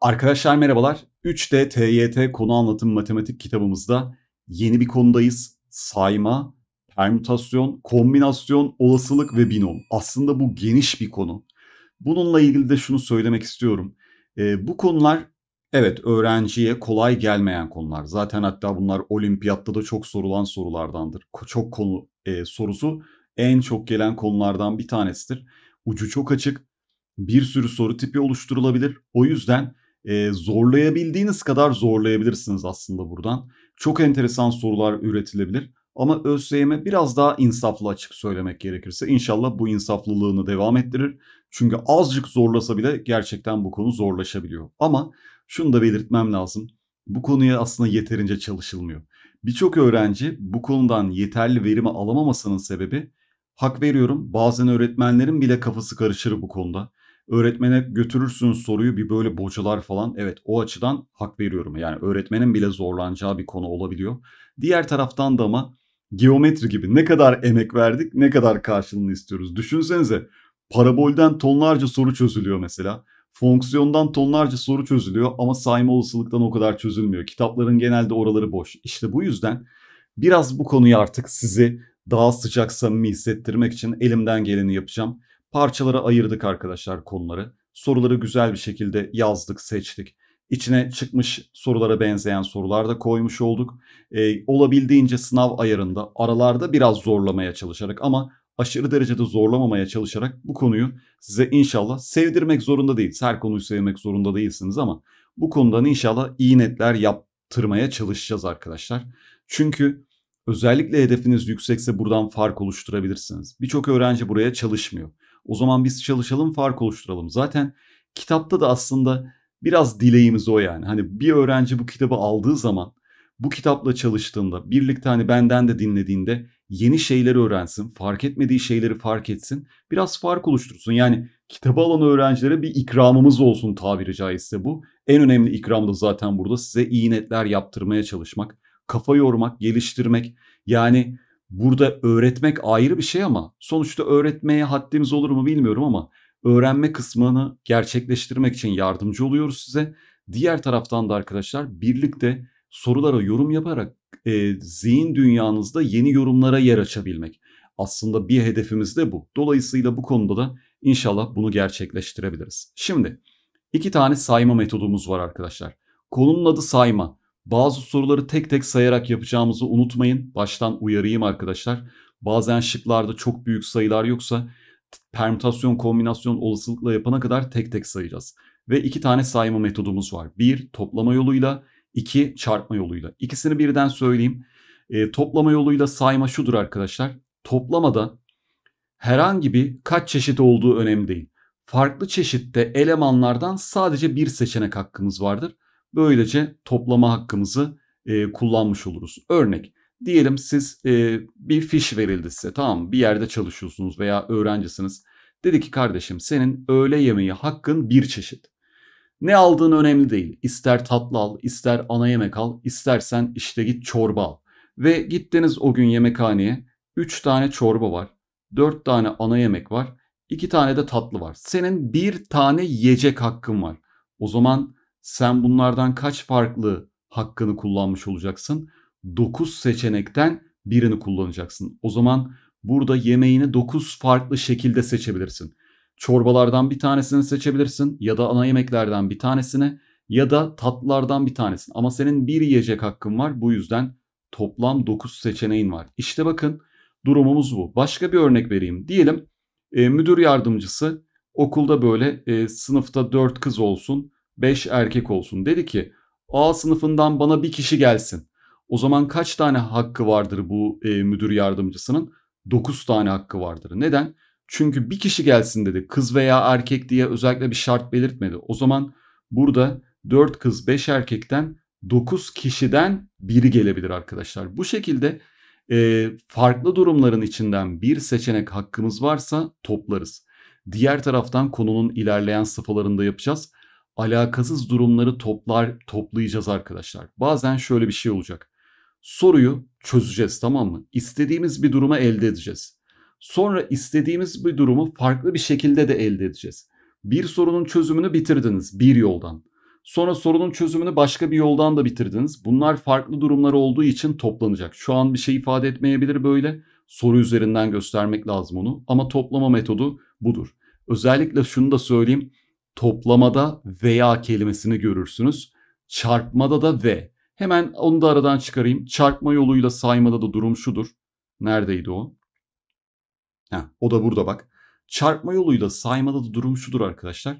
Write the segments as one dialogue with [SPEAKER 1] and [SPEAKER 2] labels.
[SPEAKER 1] Arkadaşlar merhabalar. 3D TYT konu anlatım matematik kitabımızda yeni bir konudayız. Sayma, permütasyon, kombinasyon, olasılık ve binom. Aslında bu geniş bir konu. Bununla ilgili de şunu söylemek istiyorum. Ee, bu konular evet öğrenciye kolay gelmeyen konular. Zaten hatta bunlar olimpiyatta da çok sorulan sorulardandır. Çok konu e, sorusu en çok gelen konulardan bir tanesidir. Ucu çok açık. Bir sürü soru tipi oluşturulabilir. O yüzden e, zorlayabildiğiniz kadar zorlayabilirsiniz aslında buradan. Çok enteresan sorular üretilebilir. Ama ÖSYM biraz daha insaflı açık söylemek gerekirse inşallah bu insaflılığını devam ettirir. Çünkü azıcık zorlasa bile gerçekten bu konu zorlaşabiliyor. Ama şunu da belirtmem lazım. Bu konuya aslında yeterince çalışılmıyor. Birçok öğrenci bu konudan yeterli verimi alamamasının sebebi hak veriyorum bazen öğretmenlerin bile kafası karışır bu konuda. Öğretmene götürürsün soruyu bir böyle bocalar falan. Evet o açıdan hak veriyorum. Yani öğretmenin bile zorlanacağı bir konu olabiliyor. Diğer taraftan da ama geometri gibi ne kadar emek verdik ne kadar karşılığını istiyoruz. Düşünsenize parabolden tonlarca soru çözülüyor mesela. Fonksiyondan tonlarca soru çözülüyor ama sayma olasılıktan o kadar çözülmüyor. Kitapların genelde oraları boş. İşte bu yüzden biraz bu konuyu artık sizi daha sıcak samimi hissettirmek için elimden geleni yapacağım. Parçalara ayırdık arkadaşlar konuları. Soruları güzel bir şekilde yazdık, seçtik. İçine çıkmış sorulara benzeyen sorular da koymuş olduk. Ee, olabildiğince sınav ayarında aralarda biraz zorlamaya çalışarak ama aşırı derecede zorlamamaya çalışarak bu konuyu size inşallah sevdirmek zorunda değiliz. Her konuyu sevmek zorunda değilsiniz ama bu konudan inşallah iyi netler yaptırmaya çalışacağız arkadaşlar. Çünkü özellikle hedefiniz yüksekse buradan fark oluşturabilirsiniz. Birçok öğrenci buraya çalışmıyor. O zaman biz çalışalım fark oluşturalım. Zaten kitapta da aslında biraz dileğimiz o yani. Hani bir öğrenci bu kitabı aldığı zaman bu kitapla çalıştığında birlikte hani benden de dinlediğinde yeni şeyleri öğrensin, fark etmediği şeyleri fark etsin, biraz fark oluştursun. Yani kitabı alan öğrencilere bir ikramımız olsun tabiri caizse bu. En önemli ikram da zaten burada size iyi yaptırmaya çalışmak, kafa yormak, geliştirmek. Yani burada öğretmek ayrı bir şey ama sonuçta öğretmeye haddimiz olur mu bilmiyorum ama öğrenme kısmını gerçekleştirmek için yardımcı oluyoruz size. Diğer taraftan da arkadaşlar birlikte sorulara yorum yaparak e, zihin dünyanızda yeni yorumlara yer açabilmek. Aslında bir hedefimiz de bu. Dolayısıyla bu konuda da inşallah bunu gerçekleştirebiliriz. Şimdi iki tane sayma metodumuz var arkadaşlar. Konunun adı sayma. Bazı soruları tek tek sayarak yapacağımızı unutmayın. Baştan uyarayım arkadaşlar. Bazen şıklarda çok büyük sayılar yoksa permütasyon, kombinasyon olasılıkla yapana kadar tek tek sayacağız. Ve iki tane sayma metodumuz var. Bir toplama yoluyla, iki çarpma yoluyla. İkisini birden söyleyeyim. E, toplama yoluyla sayma şudur arkadaşlar. Toplamada herhangi bir kaç çeşit olduğu önemli değil. Farklı çeşitte elemanlardan sadece bir seçenek hakkımız vardır. Böylece toplama hakkımızı e, kullanmış oluruz. Örnek diyelim siz e, bir fiş verildi size tamam mı? Bir yerde çalışıyorsunuz veya öğrencisiniz. Dedi ki kardeşim senin öğle yemeği hakkın bir çeşit. Ne aldığın önemli değil. İster tatlı al, ister ana yemek al, istersen işte git çorba al. Ve gittiniz o gün yemekhaneye. 3 tane çorba var. 4 tane ana yemek var. 2 tane de tatlı var. Senin bir tane yiyecek hakkın var. O zaman sen bunlardan kaç farklı hakkını kullanmış olacaksın? 9 seçenekten birini kullanacaksın. O zaman burada yemeğini 9 farklı şekilde seçebilirsin. Çorbalardan bir tanesini seçebilirsin ya da ana yemeklerden bir tanesini ya da tatlılardan bir tanesini. Ama senin bir yiyecek hakkın var. Bu yüzden toplam 9 seçeneğin var. İşte bakın durumumuz bu. Başka bir örnek vereyim. Diyelim e, müdür yardımcısı okulda böyle e, sınıfta 4 kız olsun 5 erkek olsun. Dedi ki A sınıfından bana bir kişi gelsin. O zaman kaç tane hakkı vardır bu e, müdür yardımcısının? 9 tane hakkı vardır. Neden? Çünkü bir kişi gelsin dedi. Kız veya erkek diye özellikle bir şart belirtmedi. O zaman burada 4 kız 5 erkekten 9 kişiden biri gelebilir arkadaşlar. Bu şekilde e, farklı durumların içinden bir seçenek hakkımız varsa toplarız. Diğer taraftan konunun ilerleyen sıfalarında yapacağız alakasız durumları toplar toplayacağız arkadaşlar. Bazen şöyle bir şey olacak. Soruyu çözeceğiz tamam mı? İstediğimiz bir duruma elde edeceğiz. Sonra istediğimiz bir durumu farklı bir şekilde de elde edeceğiz. Bir sorunun çözümünü bitirdiniz bir yoldan. Sonra sorunun çözümünü başka bir yoldan da bitirdiniz. Bunlar farklı durumlar olduğu için toplanacak. Şu an bir şey ifade etmeyebilir böyle. Soru üzerinden göstermek lazım onu. Ama toplama metodu budur. Özellikle şunu da söyleyeyim. Toplamada veya kelimesini görürsünüz. Çarpmada da ve. Hemen onu da aradan çıkarayım. Çarpma yoluyla saymada da durum şudur. Neredeydi o? Heh, o da burada bak. Çarpma yoluyla saymada da durum şudur arkadaşlar.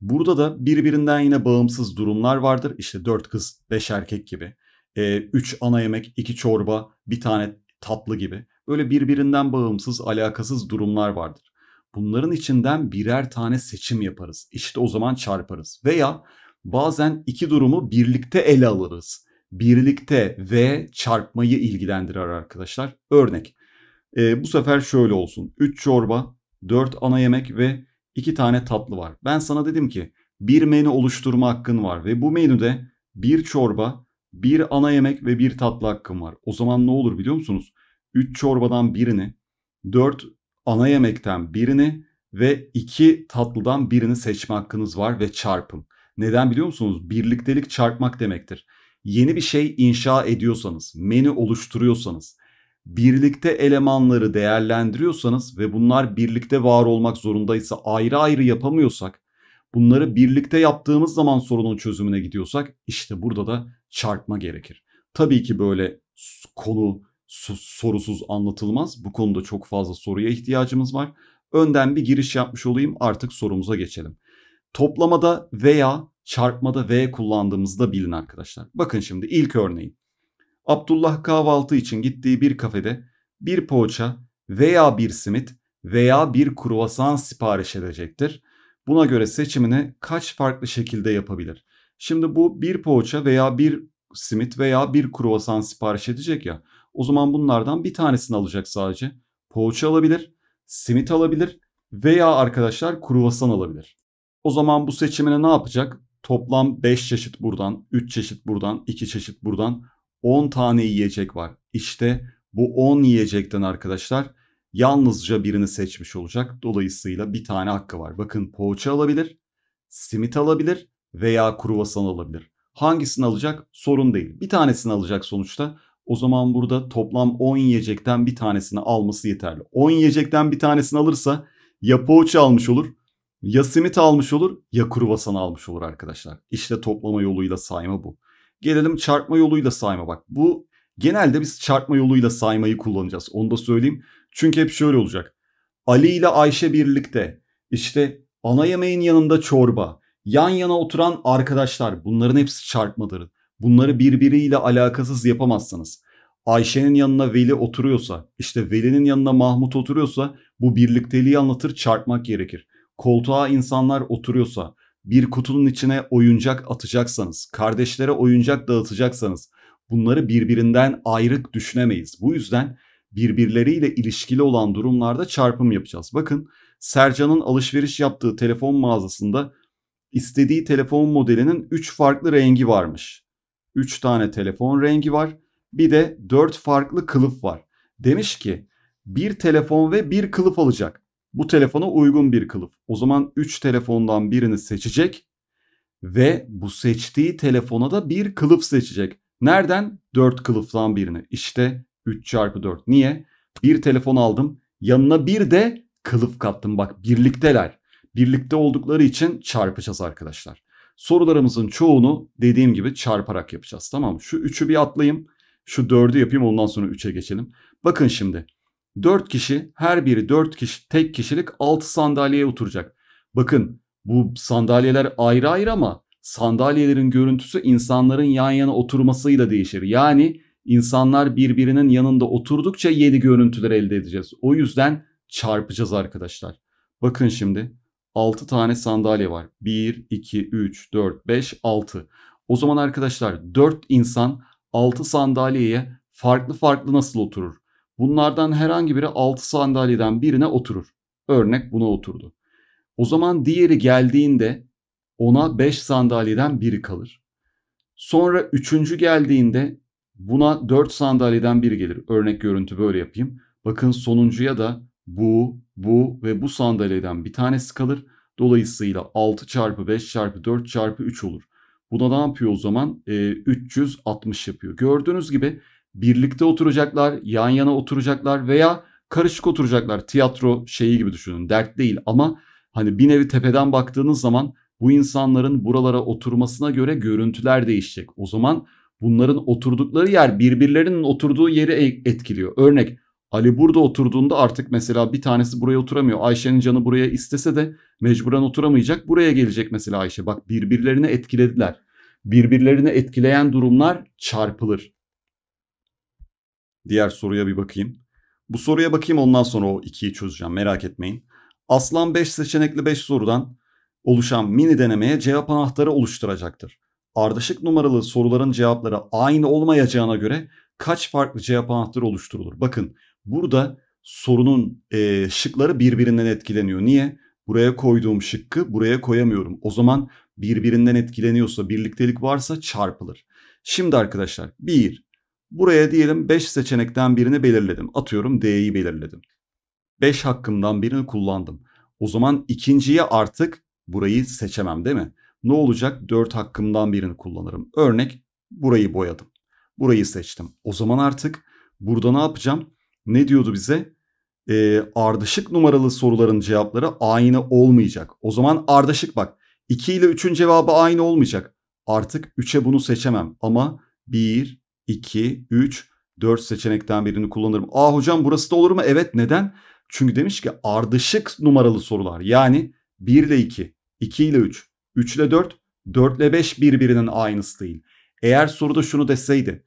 [SPEAKER 1] Burada da birbirinden yine bağımsız durumlar vardır. İşte 4 kız 5 erkek gibi. 3 ee, ana yemek 2 çorba bir tane tatlı gibi. Böyle birbirinden bağımsız alakasız durumlar vardır. Bunların içinden birer tane seçim yaparız. İşte o zaman çarparız. Veya bazen iki durumu birlikte ele alırız. Birlikte ve çarpmayı ilgilendirir arkadaşlar. Örnek. E, bu sefer şöyle olsun. 3 çorba, 4 ana yemek ve 2 tane tatlı var. Ben sana dedim ki bir menü oluşturma hakkın var ve bu menüde bir çorba, bir ana yemek ve bir tatlı hakkın var. O zaman ne olur biliyor musunuz? 3 çorbadan birini, 4 ana yemekten birini ve 2 tatlıdan birini seçme hakkınız var ve çarpın. Neden biliyor musunuz? Birliktelik çarpmak demektir. Yeni bir şey inşa ediyorsanız, menü oluşturuyorsanız, birlikte elemanları değerlendiriyorsanız ve bunlar birlikte var olmak zorundaysa ayrı ayrı yapamıyorsak, bunları birlikte yaptığımız zaman sorunun çözümüne gidiyorsak işte burada da çarpma gerekir. Tabii ki böyle konu sorusuz anlatılmaz. Bu konuda çok fazla soruya ihtiyacımız var. Önden bir giriş yapmış olayım artık sorumuza geçelim. Toplamada veya çarpmada V kullandığımızda bilin arkadaşlar. Bakın şimdi ilk örneğin. Abdullah kahvaltı için gittiği bir kafede bir poğaça veya bir simit veya bir kruvasan sipariş edecektir. Buna göre seçimini kaç farklı şekilde yapabilir? Şimdi bu bir poğaça veya bir simit veya bir kruvasan sipariş edecek ya. O zaman bunlardan bir tanesini alacak sadece. Poğaça alabilir, simit alabilir veya arkadaşlar kruvasan alabilir. O zaman bu seçimini ne yapacak? Toplam 5 çeşit buradan, 3 çeşit buradan, 2 çeşit buradan 10 tane yiyecek var. İşte bu 10 yiyecekten arkadaşlar yalnızca birini seçmiş olacak. Dolayısıyla bir tane hakkı var. Bakın poğaça alabilir, simit alabilir veya kruvasan alabilir. Hangisini alacak sorun değil. Bir tanesini alacak sonuçta. O zaman burada toplam 10 yiyecekten bir tanesini alması yeterli. 10 yiyecekten bir tanesini alırsa ya poğaça almış olur, ya simit almış olur, ya kruvasan almış olur arkadaşlar. İşte toplama yoluyla sayma bu. Gelelim çarpma yoluyla sayma bak. Bu genelde biz çarpma yoluyla saymayı kullanacağız. Onu da söyleyeyim. Çünkü hep şöyle olacak. Ali ile Ayşe birlikte işte ana yemeğin yanında çorba, yan yana oturan arkadaşlar bunların hepsi çarpmadır. Bunları birbiriyle alakasız yapamazsınız. Ayşe'nin yanına Veli oturuyorsa, işte Veli'nin yanına Mahmut oturuyorsa bu birlikteliği anlatır çarpmak gerekir. Koltuğa insanlar oturuyorsa, bir kutunun içine oyuncak atacaksanız, kardeşlere oyuncak dağıtacaksanız bunları birbirinden ayrık düşünemeyiz. Bu yüzden birbirleriyle ilişkili olan durumlarda çarpım yapacağız. Bakın Sercan'ın alışveriş yaptığı telefon mağazasında istediği telefon modelinin 3 farklı rengi varmış. 3 tane telefon rengi var. Bir de 4 farklı kılıf var. Demiş ki bir telefon ve bir kılıf alacak. Bu telefona uygun bir kılıf. O zaman 3 telefondan birini seçecek ve bu seçtiği telefona da bir kılıf seçecek. Nereden? 4 kılıftan birini. İşte 3 çarpı 4. Niye? Bir telefon aldım. Yanına bir de kılıf kattım. Bak birlikteler. Birlikte oldukları için çarpacağız arkadaşlar. Sorularımızın çoğunu dediğim gibi çarparak yapacağız. Tamam? Şu 3'ü bir atlayayım. Şu 4'ü yapayım ondan sonra 3'e geçelim. Bakın şimdi. 4 kişi her biri 4 kişi tek kişilik 6 sandalyeye oturacak. Bakın bu sandalyeler ayrı ayrı ama sandalyelerin görüntüsü insanların yan yana oturmasıyla değişir. Yani insanlar birbirinin yanında oturdukça yeni görüntüler elde edeceğiz. O yüzden çarpacağız arkadaşlar. Bakın şimdi 6 tane sandalye var. 1, 2, 3, 4, 5, 6. O zaman arkadaşlar 4 insan 6 sandalyeye farklı farklı nasıl oturur? Bunlardan herhangi biri 6 sandalyeden birine oturur. Örnek buna oturdu. O zaman diğeri geldiğinde ona 5 sandalyeden biri kalır. Sonra üçüncü geldiğinde buna 4 sandalyeden biri gelir. Örnek görüntü böyle yapayım. Bakın sonuncuya da bu, bu ve bu sandalyeden bir tanesi kalır. Dolayısıyla 6 çarpı 5 çarpı 4 çarpı 3 olur. Bu da ne yapıyor o zaman? E, 360 yapıyor. Gördüğünüz gibi birlikte oturacaklar, yan yana oturacaklar veya karışık oturacaklar. Tiyatro şeyi gibi düşünün. Dert değil ama hani bir nevi tepeden baktığınız zaman bu insanların buralara oturmasına göre görüntüler değişecek. O zaman bunların oturdukları yer birbirlerinin oturduğu yeri e, etkiliyor. Örnek Ali burada oturduğunda artık mesela bir tanesi buraya oturamıyor. Ayşe'nin canı buraya istese de mecburen oturamayacak. Buraya gelecek mesela Ayşe. Bak birbirlerini etkilediler. Birbirlerini etkileyen durumlar çarpılır. Diğer soruya bir bakayım. Bu soruya bakayım ondan sonra o ikiyi çözeceğim merak etmeyin. Aslan 5 seçenekli 5 sorudan oluşan mini denemeye cevap anahtarı oluşturacaktır. Ardışık numaralı soruların cevapları aynı olmayacağına göre kaç farklı cevap anahtarı oluşturulur? Bakın burada sorunun e, şıkları birbirinden etkileniyor. Niye? Buraya koyduğum şıkkı buraya koyamıyorum. O zaman birbirinden etkileniyorsa, birliktelik varsa çarpılır. Şimdi arkadaşlar 1, buraya diyelim 5 seçenekten birini belirledim. Atıyorum D'yi belirledim. 5 hakkımdan birini kullandım. O zaman ikinciye artık burayı seçemem değil mi? Ne olacak? 4 hakkımdan birini kullanırım. Örnek burayı boyadım. Burayı seçtim. O zaman artık burada ne yapacağım? Ne diyordu bize? Ee, ardışık numaralı soruların cevapları aynı olmayacak. O zaman ardışık bak. 2 ile 3'ün cevabı aynı olmayacak. Artık 3'e bunu seçemem. Ama 1, 2, 3, 4 seçenekten birini kullanırım. Aa hocam burası da olur mu? Evet neden? Çünkü demiş ki ardışık numaralı sorular. Yani 1 ile 2, 2 ile 3, 3 ile 4, 4 ile 5 birbirinin aynısı değil. Eğer soruda şunu deseydi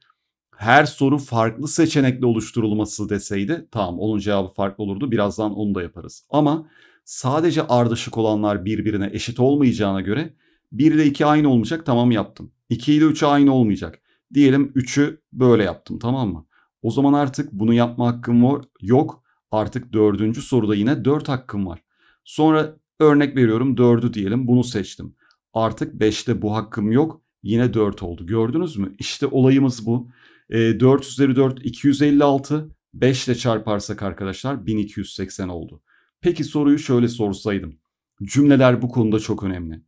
[SPEAKER 1] her soru farklı seçenekle oluşturulması deseydi tamam onun cevabı farklı olurdu. Birazdan onu da yaparız. Ama sadece ardışık olanlar birbirine eşit olmayacağına göre 1 ile 2 aynı olmayacak tamam yaptım. 2 ile 3 aynı olmayacak. Diyelim 3'ü böyle yaptım tamam mı? O zaman artık bunu yapma hakkım var, yok. Artık dördüncü soruda yine 4 hakkım var. Sonra örnek veriyorum 4'ü diyelim bunu seçtim. Artık 5'te bu hakkım yok. Yine 4 oldu. Gördünüz mü? İşte olayımız bu. E, 4 üzeri 4 256. 5 ile çarparsak arkadaşlar 1280 oldu. Peki soruyu şöyle sorsaydım. Cümleler bu konuda çok önemli.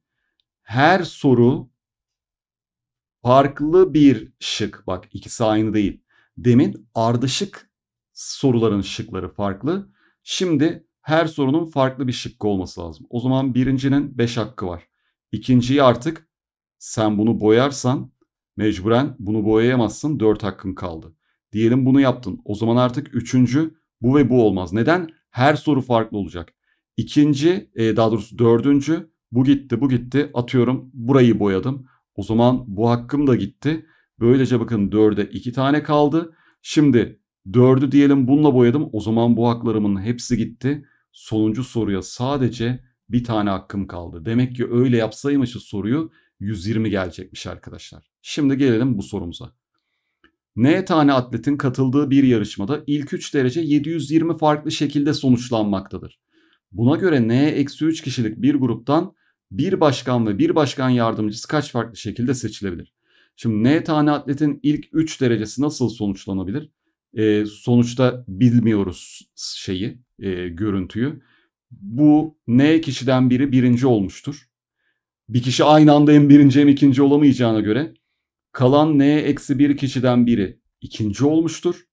[SPEAKER 1] Her soru farklı bir şık. Bak ikisi aynı değil. Demin ardışık soruların şıkları farklı. Şimdi her sorunun farklı bir şıkkı olması lazım. O zaman birincinin 5 hakkı var. İkinciyi artık sen bunu boyarsan mecburen bunu boyayamazsın 4 hakkın kaldı. Diyelim bunu yaptın. O zaman artık üçüncü bu ve bu olmaz. Neden? Her soru farklı olacak. İkinci e, daha doğrusu dördüncü bu gitti bu gitti atıyorum burayı boyadım. O zaman bu hakkım da gitti. Böylece bakın 4'e 2 tane kaldı. Şimdi 4'ü diyelim bununla boyadım. O zaman bu haklarımın hepsi gitti. Sonuncu soruya sadece bir tane hakkım kaldı. Demek ki öyle yapsaymışız soruyu 120 gelecekmiş arkadaşlar. Şimdi gelelim bu sorumuza. N tane atletin katıldığı bir yarışmada ilk 3 derece 720 farklı şekilde sonuçlanmaktadır. Buna göre N-3 kişilik bir gruptan bir başkan ve bir başkan yardımcısı kaç farklı şekilde seçilebilir? Şimdi N tane atletin ilk 3 derecesi nasıl sonuçlanabilir? Ee, sonuçta bilmiyoruz şeyi, e, görüntüyü. Bu N kişiden biri birinci olmuştur. Bir kişi aynı anda hem birinci hem ikinci olamayacağına göre kalan N eksi bir kişiden biri ikinci olmuştur.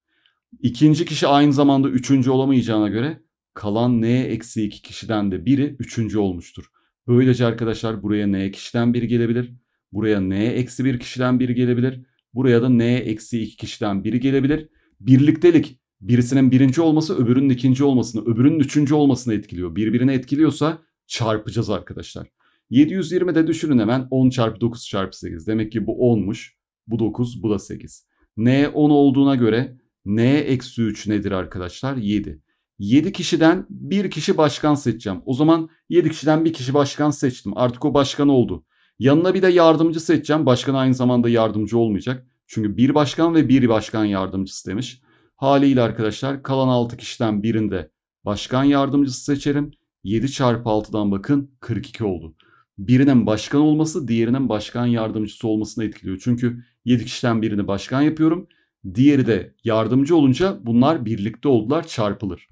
[SPEAKER 1] İkinci kişi aynı zamanda üçüncü olamayacağına göre kalan N eksi iki kişiden de biri üçüncü olmuştur. Böylece arkadaşlar buraya N kişiden biri gelebilir. Buraya N eksi bir kişiden biri gelebilir. Buraya da N eksi iki kişiden biri gelebilir. Birliktelik birisinin birinci olması öbürünün ikinci olmasını, öbürünün üçüncü olmasını etkiliyor. Birbirini etkiliyorsa çarpacağız arkadaşlar. 720 de düşünün hemen 10 çarpı 9 çarpı 8. Demek ki bu 10'muş. Bu 9, bu da 8. N 10 olduğuna göre N eksi 3 nedir arkadaşlar? 7. 7 kişiden bir kişi başkan seçeceğim. O zaman 7 kişiden bir kişi başkan seçtim. Artık o başkan oldu. Yanına bir de yardımcı seçeceğim. Başkan aynı zamanda yardımcı olmayacak. Çünkü bir başkan ve bir başkan yardımcısı demiş. Haliyle arkadaşlar kalan 6 kişiden birinde başkan yardımcısı seçerim. 7 çarpı 6'dan bakın 42 oldu. Birinin başkan olması diğerinin başkan yardımcısı olmasını etkiliyor. Çünkü 7 kişiden birini başkan yapıyorum. Diğeri de yardımcı olunca bunlar birlikte oldular çarpılır.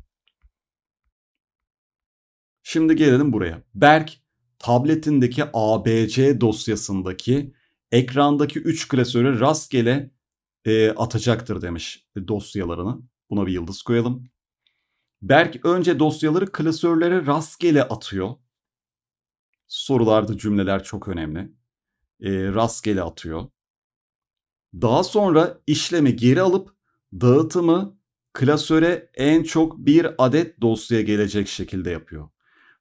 [SPEAKER 1] Şimdi gelelim buraya. Berk tabletindeki ABC dosyasındaki ekrandaki 3 klasöre rastgele e, atacaktır demiş dosyalarını. Buna bir yıldız koyalım. Berk önce dosyaları klasörlere rastgele atıyor. Sorularda cümleler çok önemli. E, rastgele atıyor. Daha sonra işlemi geri alıp dağıtımı klasöre en çok bir adet dosya gelecek şekilde yapıyor.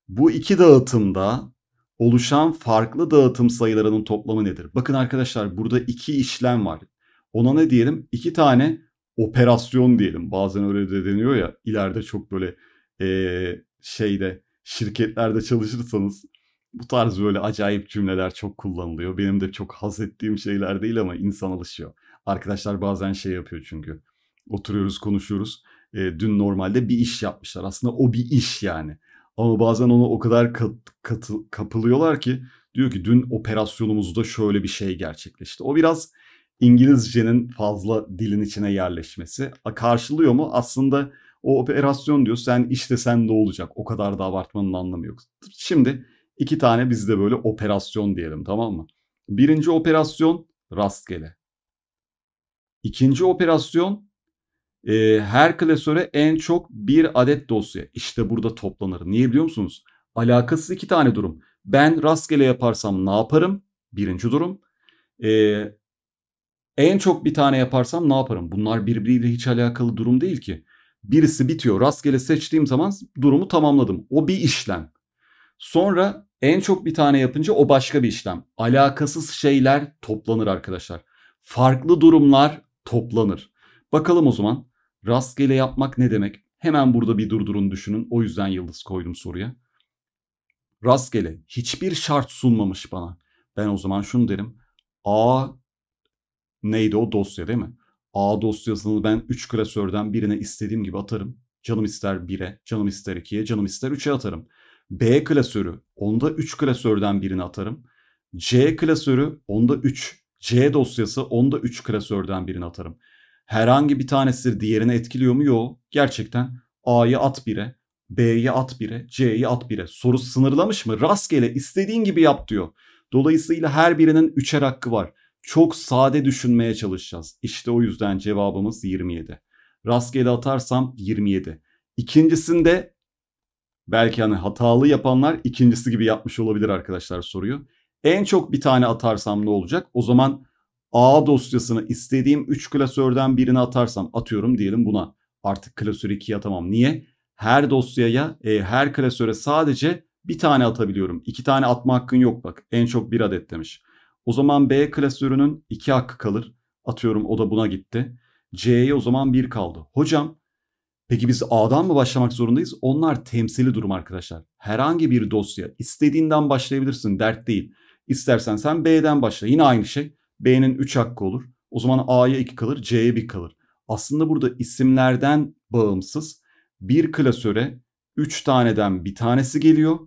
[SPEAKER 1] Bu iki dağıtımda oluşan farklı dağıtım sayılarının toplamı nedir? Bakın arkadaşlar burada iki işlem var. Ona ne diyelim? İki tane operasyon diyelim. Bazen öyle de deniyor ya ileride çok böyle ee, şeyde şirketlerde çalışırsanız bu tarz böyle acayip cümleler çok kullanılıyor. Benim de çok haz ettiğim şeyler değil ama insan alışıyor. Arkadaşlar bazen şey yapıyor çünkü. Oturuyoruz konuşuyoruz. E, dün normalde bir iş yapmışlar. Aslında o bir iş yani. Ama bazen onu o kadar kat, katı, kapılıyorlar ki diyor ki dün operasyonumuzda şöyle bir şey gerçekleşti. O biraz İngilizcenin fazla dilin içine yerleşmesi. Karşılıyor mu? Aslında o operasyon diyor sen işte sen de olacak. O kadar da abartmanın anlamı yok. Şimdi iki tane bizde böyle operasyon diyelim tamam mı? Birinci operasyon rastgele. İkinci operasyon e, her klasöre en çok bir adet dosya. İşte burada toplanır. Niye biliyor musunuz? Alakasız iki tane durum. Ben rastgele yaparsam ne yaparım? Birinci durum. E, en çok bir tane yaparsam ne yaparım? Bunlar birbiriyle hiç alakalı durum değil ki. Birisi bitiyor. Rastgele seçtiğim zaman durumu tamamladım. O bir işlem. Sonra en çok bir tane yapınca o başka bir işlem. Alakasız şeyler toplanır arkadaşlar. Farklı durumlar toplanır. Bakalım o zaman rastgele yapmak ne demek? Hemen burada bir durdurun düşünün. O yüzden yıldız koydum soruya. Rastgele hiçbir şart sunmamış bana. Ben o zaman şunu derim. A neydi o dosya değil mi? A dosyasını ben 3 klasörden birine istediğim gibi atarım. Canım ister 1'e, canım ister 2'ye, canım ister 3'e atarım. B klasörü onda 3 klasörden birini atarım. C klasörü onda 3. C dosyası onda 3 klasörden birini atarım. Herhangi bir tanesi diğerini etkiliyor mu? Yok. Gerçekten A'yı at 1'e, B'yi at 1'e, C'yi at 1'e. Soru sınırlamış mı? Rastgele istediğin gibi yap diyor. Dolayısıyla her birinin 3'er hakkı var. Çok sade düşünmeye çalışacağız. İşte o yüzden cevabımız 27. Rastgele atarsam 27. İkincisinde belki hani hatalı yapanlar ikincisi gibi yapmış olabilir arkadaşlar soruyu. En çok bir tane atarsam ne olacak? O zaman A dosyasını istediğim 3 klasörden birini atarsam atıyorum diyelim buna. Artık klasör 2'ye atamam. Niye? Her dosyaya, e, her klasöre sadece bir tane atabiliyorum. İki tane atma hakkın yok bak. En çok bir adet demiş. O zaman B klasörünün 2 hakkı kalır. Atıyorum o da buna gitti. C'ye o zaman 1 kaldı. Hocam peki biz A'dan mı başlamak zorundayız? Onlar temsili durum arkadaşlar. Herhangi bir dosya istediğinden başlayabilirsin dert değil. İstersen sen B'den başla yine aynı şey. B'nin 3 hakkı olur. O zaman A'ya 2 kalır C'ye 1 kalır. Aslında burada isimlerden bağımsız bir klasöre 3 taneden bir tanesi geliyor.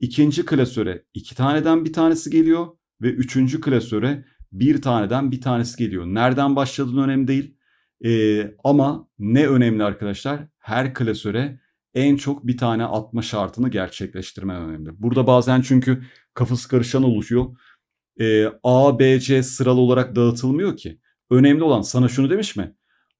[SPEAKER 1] İkinci klasöre 2 taneden bir tanesi geliyor ve üçüncü klasöre bir taneden bir tanesi geliyor. Nereden başladığın önemli değil. Ee, ama ne önemli arkadaşlar? Her klasöre en çok bir tane atma şartını gerçekleştirmen önemli. Burada bazen çünkü kafası karışan oluşuyor. Ee, A, B, C sıralı olarak dağıtılmıyor ki. Önemli olan sana şunu demiş mi?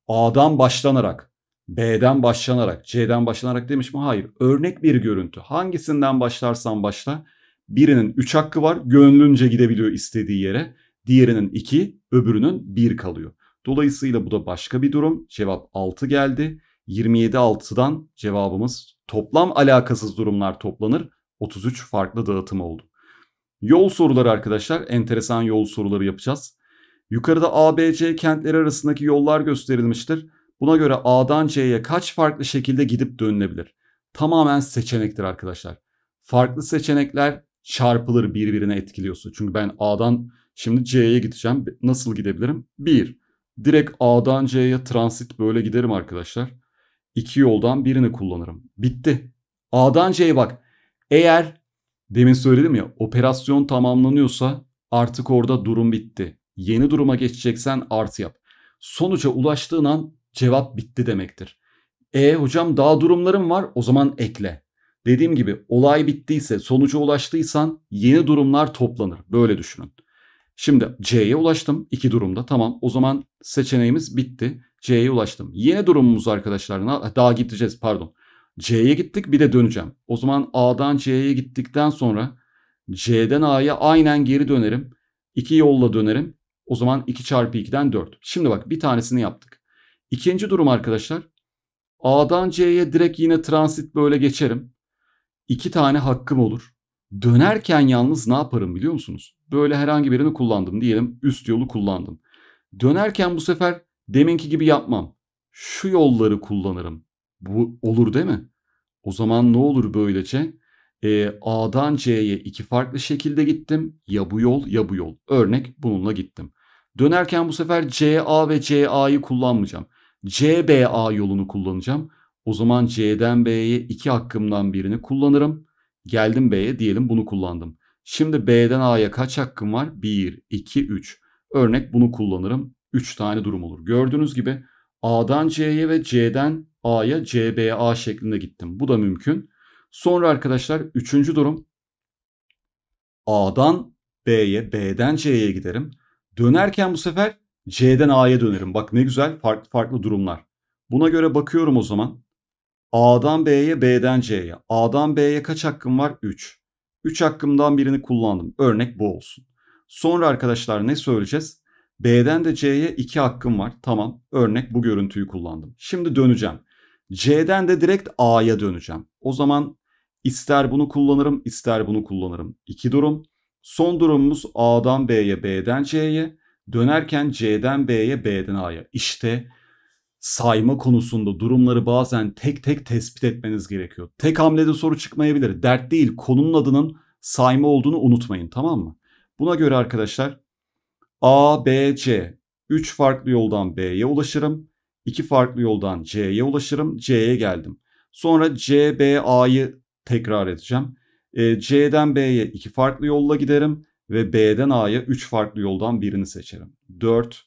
[SPEAKER 1] A'dan başlanarak, B'den başlanarak, C'den başlanarak demiş mi? Hayır. Örnek bir görüntü. Hangisinden başlarsan başla Birinin 3 hakkı var. Gönlünce gidebiliyor istediği yere. Diğerinin 2, öbürünün 1 kalıyor. Dolayısıyla bu da başka bir durum. Cevap 6 geldi. 27 6'dan cevabımız toplam alakasız durumlar toplanır. 33 farklı dağıtım oldu. Yol soruları arkadaşlar. Enteresan yol soruları yapacağız. Yukarıda A, B, C kentleri arasındaki yollar gösterilmiştir. Buna göre A'dan C'ye kaç farklı şekilde gidip dönülebilir? Tamamen seçenektir arkadaşlar. Farklı seçenekler çarpılır birbirine etkiliyorsa. Çünkü ben A'dan şimdi C'ye gideceğim. Nasıl gidebilirim? Bir, direkt A'dan C'ye transit böyle giderim arkadaşlar. İki yoldan birini kullanırım. Bitti. A'dan C'ye bak. Eğer demin söyledim ya operasyon tamamlanıyorsa artık orada durum bitti. Yeni duruma geçeceksen artı yap. Sonuca ulaştığın an cevap bitti demektir. E hocam daha durumlarım var o zaman ekle. Dediğim gibi olay bittiyse, sonuca ulaştıysan yeni durumlar toplanır. Böyle düşünün. Şimdi C'ye ulaştım iki durumda. Tamam o zaman seçeneğimiz bitti. C'ye ulaştım. Yeni durumumuz arkadaşlar daha gideceğiz pardon. C'ye gittik bir de döneceğim. O zaman A'dan C'ye gittikten sonra C'den A'ya aynen geri dönerim. İki yolla dönerim. O zaman 2 çarpı 2'den 4. Şimdi bak bir tanesini yaptık. İkinci durum arkadaşlar. A'dan C'ye direkt yine transit böyle geçerim. İki tane hakkım olur. Dönerken yalnız ne yaparım biliyor musunuz? Böyle herhangi birini kullandım diyelim üst yolu kullandım. Dönerken bu sefer deminki gibi yapmam. Şu yolları kullanırım. Bu olur değil mi? O zaman ne olur böylece? Ee, A'dan C'ye iki farklı şekilde gittim. Ya bu yol ya bu yol. Örnek bununla gittim. Dönerken bu sefer CA ve CA'yı kullanmayacağım. CBA yolunu kullanacağım. O zaman C'den B'ye iki hakkımdan birini kullanırım. Geldim B'ye diyelim bunu kullandım. Şimdi B'den A'ya kaç hakkım var? 1, 2, 3. Örnek bunu kullanırım. 3 tane durum olur. Gördüğünüz gibi A'dan C'ye ve C'den A'ya CBA şeklinde gittim. Bu da mümkün. Sonra arkadaşlar üçüncü durum. A'dan B'ye, B'den C'ye giderim. Dönerken bu sefer C'den A'ya dönerim. Bak ne güzel farklı farklı durumlar. Buna göre bakıyorum o zaman. A'dan B'ye, B'den C'ye. A'dan B'ye kaç hakkım var? 3. 3 hakkımdan birini kullandım. Örnek bu olsun. Sonra arkadaşlar ne söyleyeceğiz? B'den de C'ye 2 hakkım var. Tamam. Örnek bu görüntüyü kullandım. Şimdi döneceğim. C'den de direkt A'ya döneceğim. O zaman ister bunu kullanırım, ister bunu kullanırım. İki durum. Son durumumuz A'dan B'ye, B'den C'ye. Dönerken C'den B'ye, B'den A'ya. İşte sayma konusunda durumları bazen tek tek tespit etmeniz gerekiyor. Tek hamlede soru çıkmayabilir. Dert değil konunun adının sayma olduğunu unutmayın tamam mı? Buna göre arkadaşlar A, B, C 3 farklı yoldan B'ye ulaşırım. 2 farklı yoldan C'ye ulaşırım. C'ye geldim. Sonra C, B, A'yı tekrar edeceğim. E, C'den B'ye 2 farklı yolla giderim ve B'den A'ya 3 farklı yoldan birini seçerim. 4,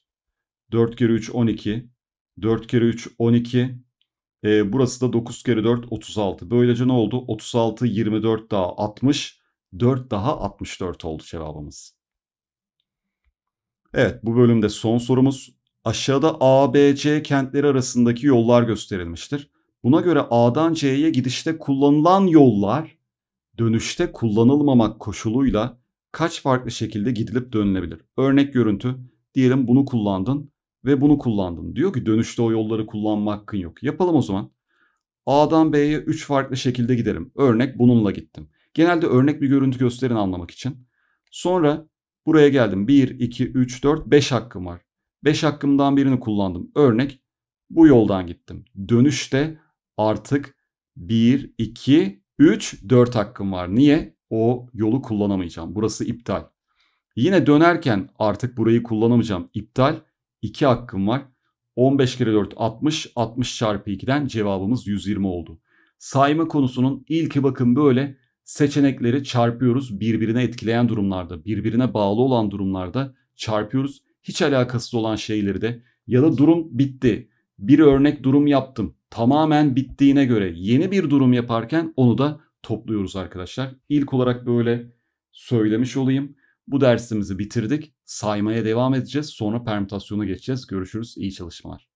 [SPEAKER 1] 4 kere 3 12, 4 kere 3 12, e, burası da 9 kere 4 36. Böylece ne oldu? 36, 24 daha 60, 4 daha 64 oldu cevabımız. Evet bu bölümde son sorumuz. Aşağıda A, B, C kentleri arasındaki yollar gösterilmiştir. Buna göre A'dan C'ye gidişte kullanılan yollar dönüşte kullanılmamak koşuluyla kaç farklı şekilde gidilip dönülebilir? Örnek görüntü diyelim bunu kullandın ve bunu kullandın. Diyor ki dönüşte o yolları kullanma hakkın yok. Yapalım o zaman. A'dan B'ye 3 farklı şekilde giderim. Örnek bununla gittim. Genelde örnek bir görüntü gösterin anlamak için. Sonra buraya geldim. 1, 2, 3, 4, 5 hakkım var. 5 hakkımdan birini kullandım. Örnek bu yoldan gittim. Dönüşte artık 1, 2, 3, 4 hakkım var. Niye? O yolu kullanamayacağım. Burası iptal. Yine dönerken artık burayı kullanamayacağım. İptal. 2 hakkım var. 15 kere 4 60. 60 çarpı 2'den cevabımız 120 oldu. Sayma konusunun ilki bakın böyle seçenekleri çarpıyoruz birbirine etkileyen durumlarda, birbirine bağlı olan durumlarda çarpıyoruz. Hiç alakasız olan şeyleri de ya da durum bitti. Bir örnek durum yaptım. Tamamen bittiğine göre yeni bir durum yaparken onu da topluyoruz arkadaşlar. İlk olarak böyle söylemiş olayım. Bu dersimizi bitirdik. Saymaya devam edeceğiz. Sonra permütasyona geçeceğiz. Görüşürüz. İyi çalışmalar.